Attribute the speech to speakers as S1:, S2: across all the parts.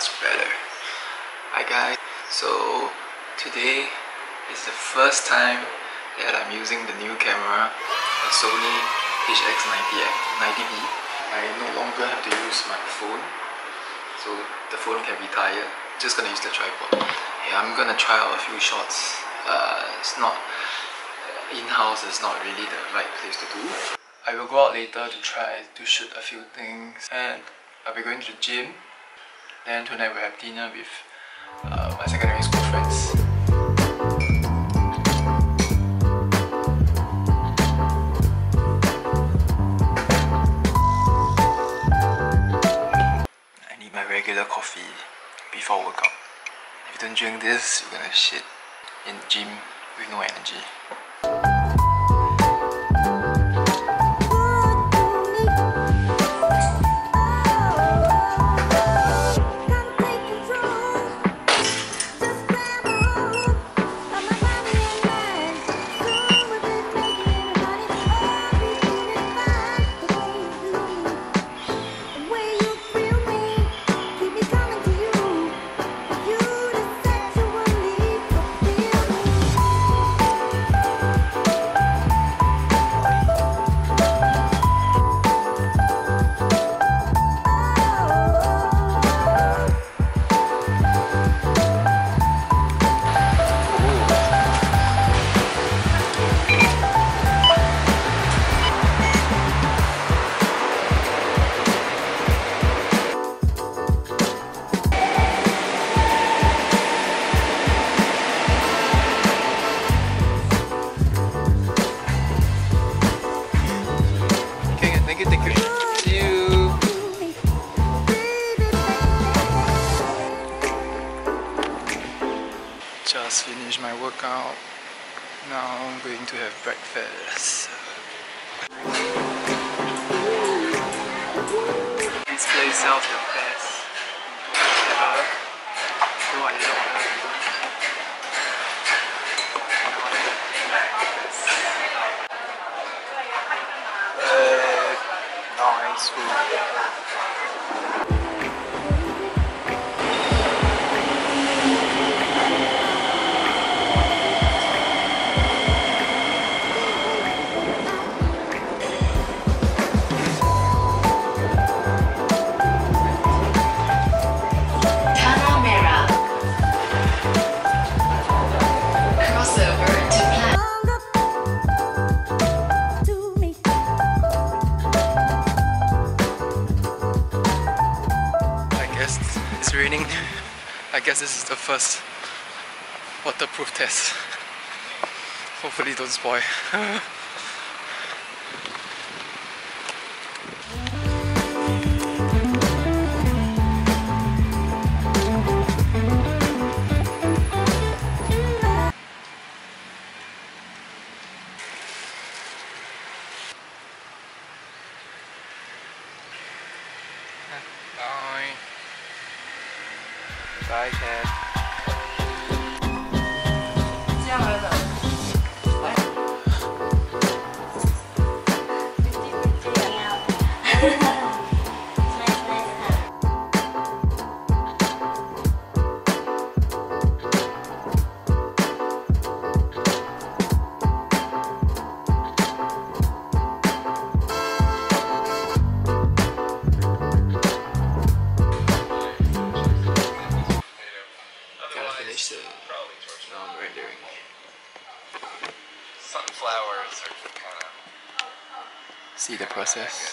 S1: Hi guys, so today is the first time that I'm using the new camera, the Sony HX90V. I no longer have to use my phone, so the phone can retire. Just gonna use the tripod. Yeah, I'm gonna try out a few shots. Uh, it's not in-house is not really the right place to do. I will go out later to try to shoot a few things and I'll be going to the gym. Then tonight we'll have dinner with uh, my secondary school friends. I need my regular coffee before workout. If you don't drink this, you're gonna shit in the gym with no energy. Workout. Now I'm going to have breakfast. This place sells the best ever. Did I order? Uh, nice food. I guess this is the first waterproof test. Hopefully don't spoil. Bye, Cat.
S2: Jester.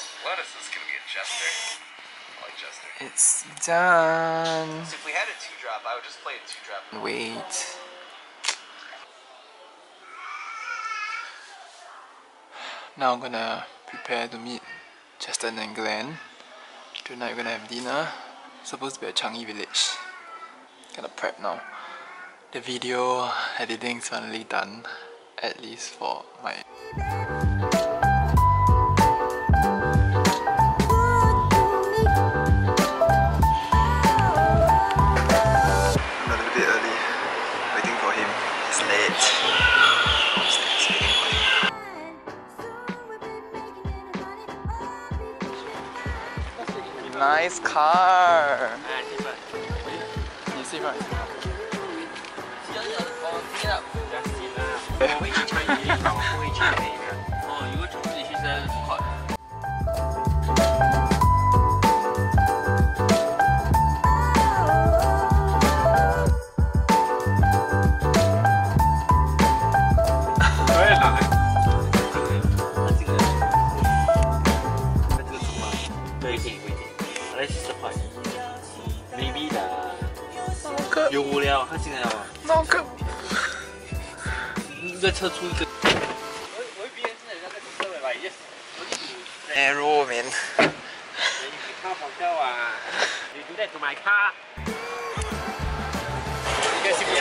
S1: It's done.
S2: So if we had a two drop, I would just play a two drop.
S1: Wait. Now I'm gonna prepare to meet Justin and Glenn. Tonight we're gonna have dinner. Supposed to be at Changi Village. Gonna prep now. The video editing is finally done. At least for my Nice car. You see.
S3: Yeah. 个有无聊，他进来了。
S1: 那个
S3: 你再测出一个。我我边真系有得车嚟话一，嗰啲
S1: narrow man
S3: 你卡房车啊，你do that to my car。应该是比
S1: 较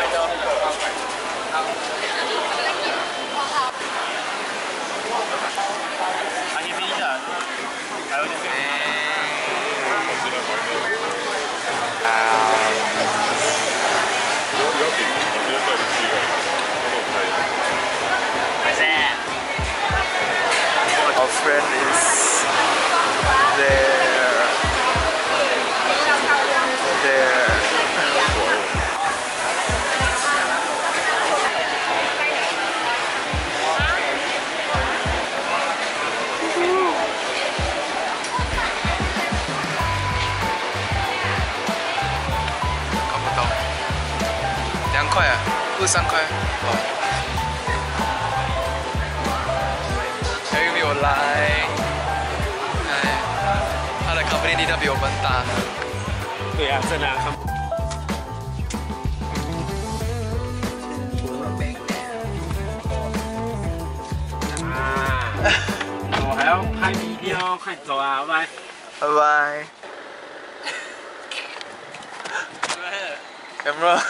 S1: 块啊，不是三块哦。还有没有来？哎，他的 company 力量比我们大。
S3: 对啊，真的啊。啊！我还要拍 video，快走啊，拜拜。
S1: 拜拜。camera